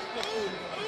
Mr. Fool.